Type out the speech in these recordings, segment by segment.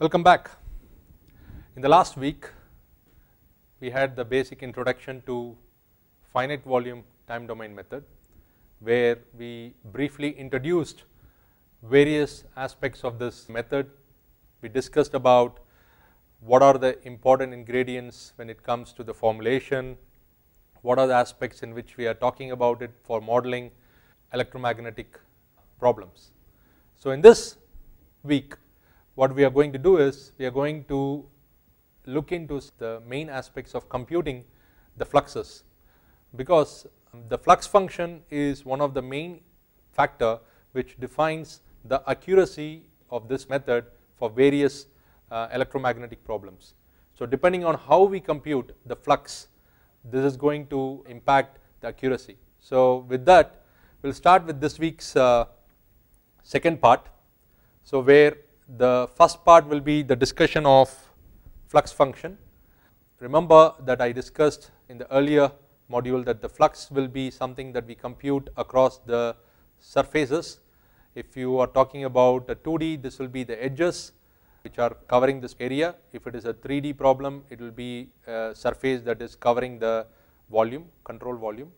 Welcome back. In the last week we had the basic introduction to finite volume time domain method where we briefly introduced various aspects of this method. We discussed about what are the important ingredients when it comes to the formulation, what are the aspects in which we are talking about it for modeling electromagnetic problems. So in this week what we are going to do is we are going to look into the main aspects of computing the fluxes because the flux function is one of the main factor which defines the accuracy of this method for various uh, electromagnetic problems. So depending on how we compute the flux this is going to impact the accuracy. So with that we will start with this week's uh, second part. So where the first part will be the discussion of flux function. Remember that I discussed in the earlier module that the flux will be something that we compute across the surfaces. If you are talking about a 2D this will be the edges which are covering this area. If it is a 3D problem it will be a surface that is covering the volume control volume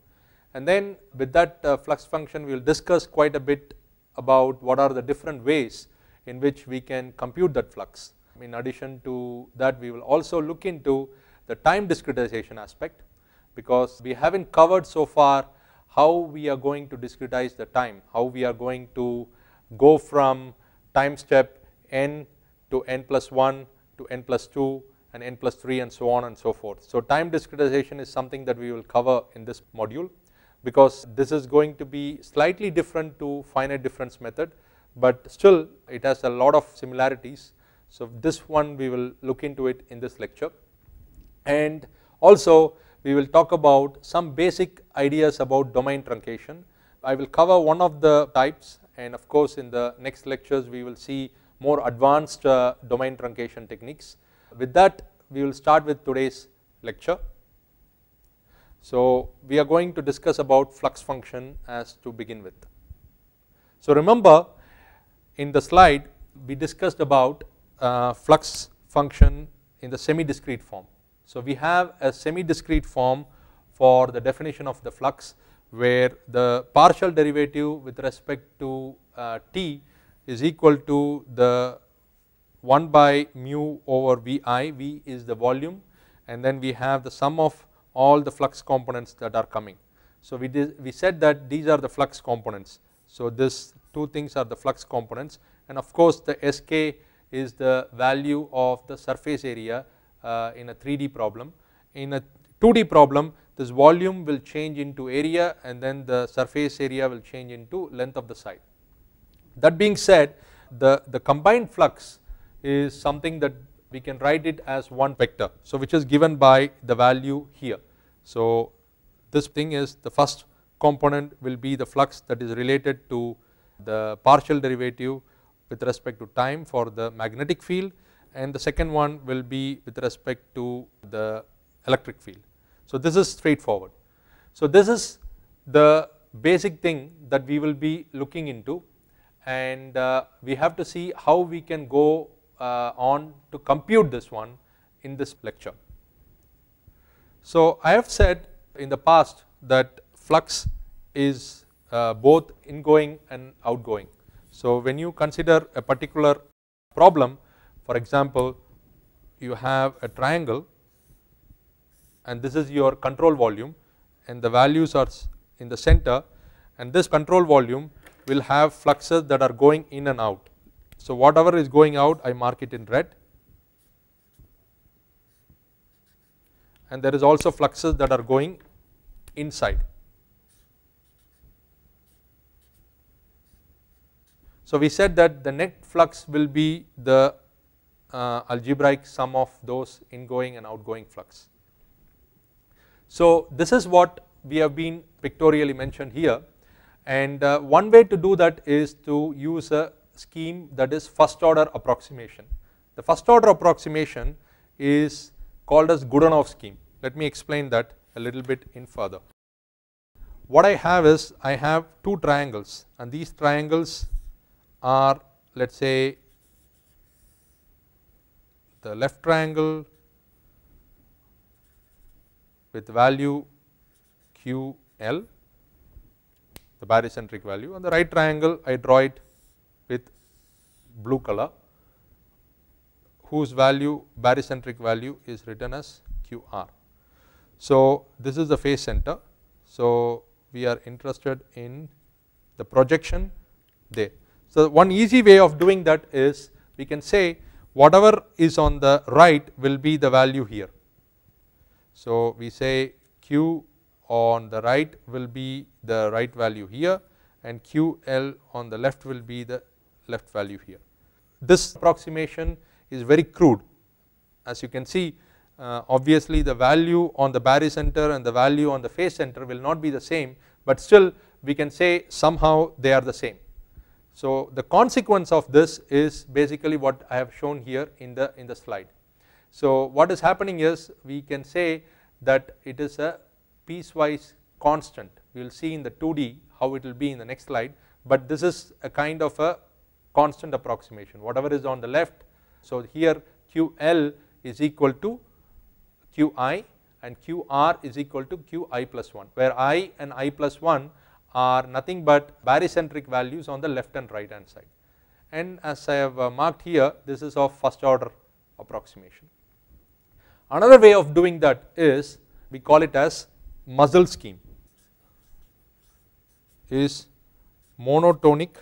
and then with that uh, flux function we will discuss quite a bit about what are the different ways in which we can compute that flux. In addition to that we will also look into the time discretization aspect because we have not covered so far how we are going to discretize the time, how we are going to go from time step n to n plus 1 to n plus 2 and n plus 3 and so on and so forth. So time discretization is something that we will cover in this module because this is going to be slightly different to finite difference method but still it has a lot of similarities. So this one we will look into it in this lecture and also we will talk about some basic ideas about domain truncation. I will cover one of the types and of course in the next lectures we will see more advanced uh, domain truncation techniques. With that we will start with today's lecture. So we are going to discuss about flux function as to begin with. So remember in the slide we discussed about uh, flux function in the semi discrete form. So we have a semi discrete form for the definition of the flux where the partial derivative with respect to uh, t is equal to the 1 by mu over Vi, V is the volume and then we have the sum of all the flux components that are coming. So we, did, we said that these are the flux components. So this two things are the flux components and of course the Sk is the value of the surface area uh, in a 3D problem. In a 2D problem this volume will change into area and then the surface area will change into length of the side. That being said the, the combined flux is something that we can write it as one vector so which is given by the value here. So this thing is the first component will be the flux that is related to the partial derivative with respect to time for the magnetic field and the second one will be with respect to the electric field. So this is straightforward. So this is the basic thing that we will be looking into and uh, we have to see how we can go uh, on to compute this one in this lecture. So I have said in the past that flux is uh, both ingoing and outgoing. So when you consider a particular problem for example you have a triangle and this is your control volume and the values are in the center and this control volume will have fluxes that are going in and out. So whatever is going out I mark it in red and there is also fluxes that are going inside. So we said that the net flux will be the uh, algebraic sum of those ingoing and outgoing flux. So this is what we have been pictorially mentioned here and uh, one way to do that is to use a scheme that is first order approximation. The first order approximation is called as Godunov scheme. Let me explain that a little bit in further. What I have is I have two triangles and these triangles are let us say the left triangle with value QL the barycentric value and the right triangle I draw it with blue color whose value barycentric value is written as QR. So, this is the face center. So, we are interested in the projection there. So, one easy way of doing that is we can say whatever is on the right will be the value here. So, we say q on the right will be the right value here and QL on the left will be the left value here. This approximation is very crude as you can see uh, obviously the value on the barycenter and the value on the face center will not be the same but still we can say somehow they are the same. So the consequence of this is basically what I have shown here in the in the slide. So what is happening is we can say that it is a piecewise constant we will see in the 2D how it will be in the next slide but this is a kind of a constant approximation whatever is on the left so here QL is equal to QI and QR is equal to QI plus 1 where I and I plus 1 are nothing but barycentric values on the left and right hand side and as I have uh, marked here this is of first order approximation. Another way of doing that is we call it as MUSCL scheme is monotonic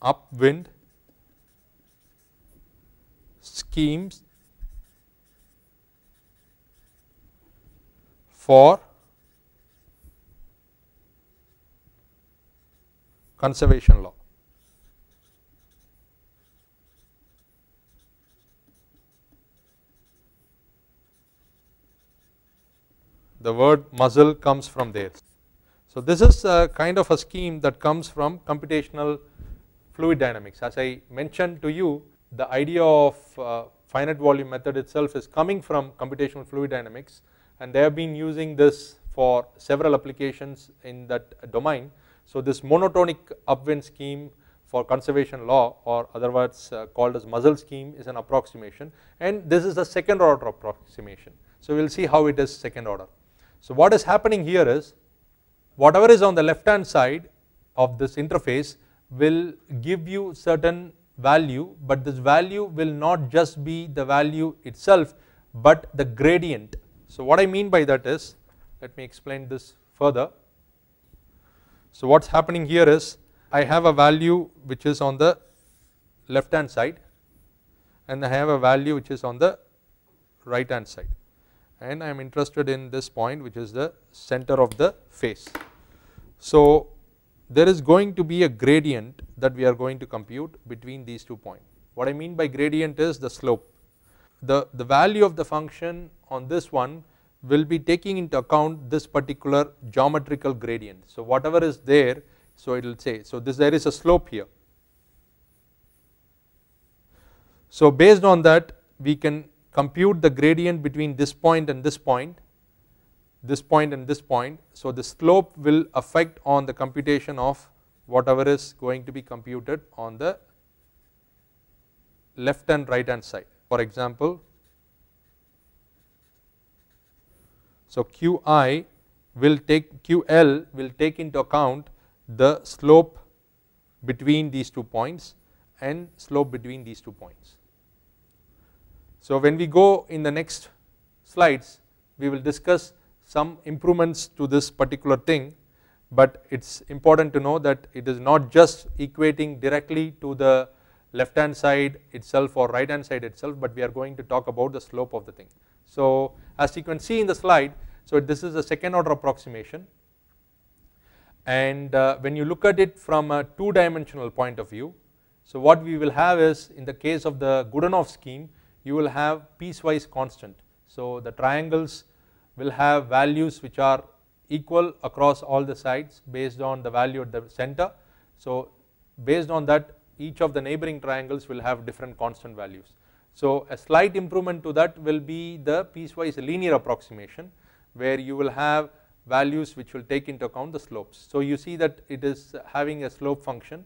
upwind schemes for conservation law. The word MUSCL comes from there. So this is a kind of a scheme that comes from computational fluid dynamics. As I mentioned to you, the idea of uh, finite volume method itself is coming from computational fluid dynamics and they have been using this for several applications in that domain. So this monotonic upwind scheme for conservation law or otherwise uh, called as MUSCL scheme is an approximation and this is a second order approximation. So we will see how it is second order. So what is happening here is whatever is on the left hand side of this interface will give you certain value but this value will not just be the value itself but the gradient. So what I mean by that is let me explain this further. So what is happening here is I have a value which is on the left hand side and I have a value which is on the right hand side and I am interested in this point which is the center of the face. So there is going to be a gradient that we are going to compute between these two points. What I mean by gradient is the slope. The, the value of the function on this one will be taking into account this particular geometrical gradient. So whatever is there, so it will say, so this there is a slope here. So based on that we can compute the gradient between this point and this point, this point and this point. So the slope will affect on the computation of whatever is going to be computed on the left and right hand side. For example, so Qi will take QL will take into account the slope between these two points and slope between these two points. So when we go in the next slides we will discuss some improvements to this particular thing but it is important to know that it is not just equating directly to the left hand side itself or right hand side itself but we are going to talk about the slope of the thing. So as you can see in the slide so this is a second order approximation and uh, when you look at it from a two dimensional point of view so what we will have is in the case of the Godunov scheme you will have piecewise constant. So the triangles will have values which are equal across all the sides based on the value at the center. So based on that each of the neighboring triangles will have different constant values. So a slight improvement to that will be the piecewise linear approximation where you will have values which will take into account the slopes. So you see that it is having a slope function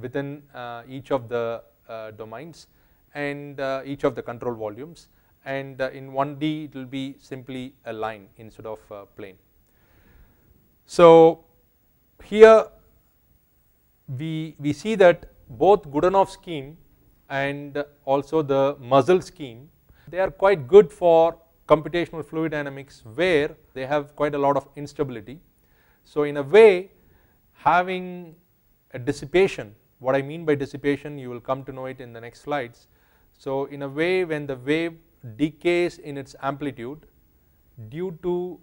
within uh, each of the uh, domains and uh, each of the control volumes and uh, in 1D it will be simply a line instead of a plane. So here we, we see that both Godunov scheme and also the MUSCL scheme they are quite good for computational fluid dynamics where they have quite a lot of instability. So in a way having a dissipation what I mean by dissipation you will come to know it in the next slides. So in a way when the wave decays in its amplitude due to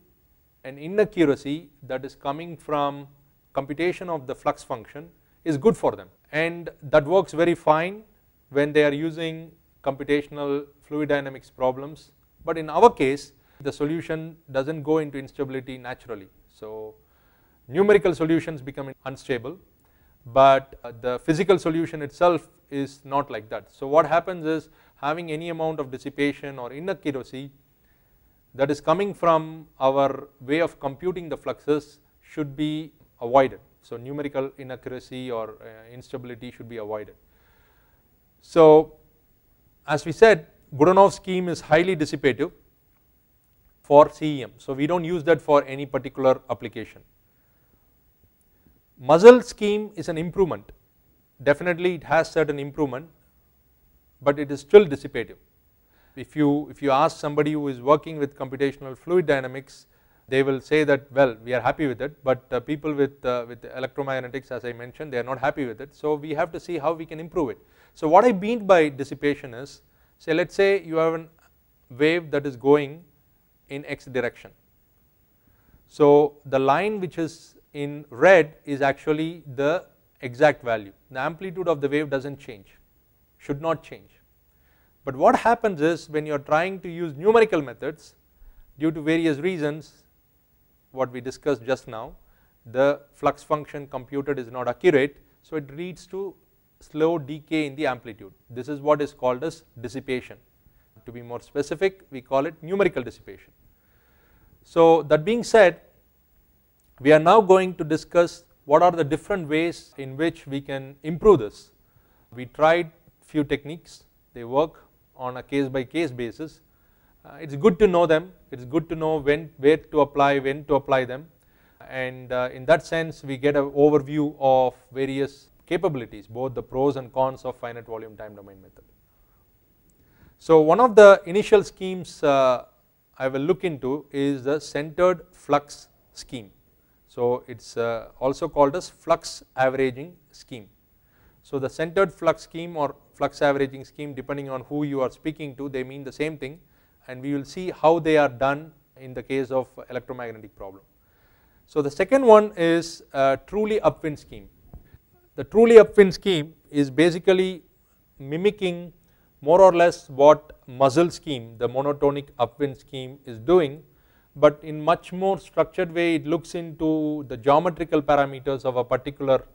an inaccuracy that is coming from computation of the flux function is good for them and that works very fine when they are using computational fluid dynamics problems but in our case the solution does not go into instability naturally. So numerical solutions become unstable but uh, the physical solution itself is not like that. So what happens is having any amount of dissipation or inaccuracy that is coming from our way of computing the fluxes should be avoided. So numerical inaccuracy or uh, instability should be avoided. So as we said Godunov scheme is highly dissipative for CEM. So we do not use that for any particular application. MUSCL scheme is an improvement definitely it has certain improvement but it is still dissipative. If you if you ask somebody who is working with computational fluid dynamics they will say that well we are happy with it but uh, people with uh, with electromagnetics as I mentioned they are not happy with it so we have to see how we can improve it. So what I mean by dissipation is say let us say you have a wave that is going in x direction. So the line which is in red is actually the exact value the amplitude of the wave does not change should not change. But what happens is when you are trying to use numerical methods due to various reasons what we discussed just now the flux function computed is not accurate. So it leads to slow decay in the amplitude. This is what is called as dissipation. To be more specific we call it numerical dissipation. So that being said we are now going to discuss what are the different ways in which we can improve this. We tried few techniques. They work on a case by case basis uh, it is good to know them it is good to know when where to apply when to apply them and uh, in that sense we get an overview of various capabilities both the pros and cons of finite volume time domain method. So one of the initial schemes uh, I will look into is the centered flux scheme. So it is uh, also called as flux averaging scheme. So the centered flux scheme or flux averaging scheme depending on who you are speaking to they mean the same thing and we will see how they are done in the case of electromagnetic problem. So the second one is truly upwind scheme. The truly upwind scheme is basically mimicking more or less what MUSCL scheme the monotonic upwind scheme is doing but in much more structured way it looks into the geometrical parameters of a particular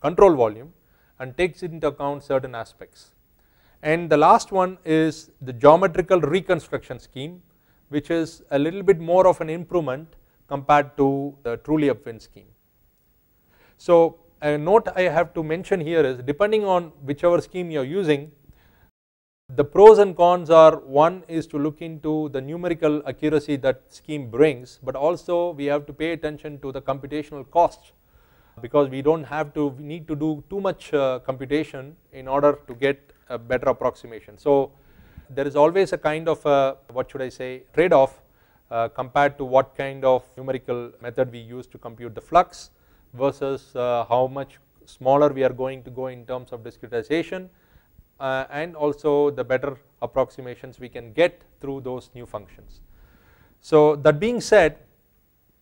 control volume and takes into account certain aspects. And the last one is the geometrical reconstruction scheme which is a little bit more of an improvement compared to the truly upwind scheme. So a note I have to mention here is depending on whichever scheme you are using the pros and cons are one is to look into the numerical accuracy that scheme brings but also we have to pay attention to the computational cost because we do not have to need to do too much uh, computation in order to get a better approximation. So there is always a kind of a, what should I say trade off uh, compared to what kind of numerical method we use to compute the flux versus uh, how much smaller we are going to go in terms of discretization uh, and also the better approximations we can get through those new functions. So that being said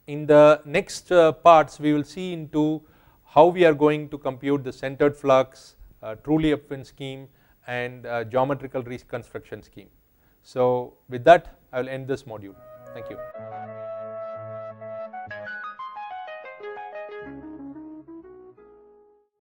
in the next uh, parts we will see into how we are going to compute the centered flux, uh, truly upwind scheme and uh, geometrical reconstruction scheme. So with that I will end this module. Thank you.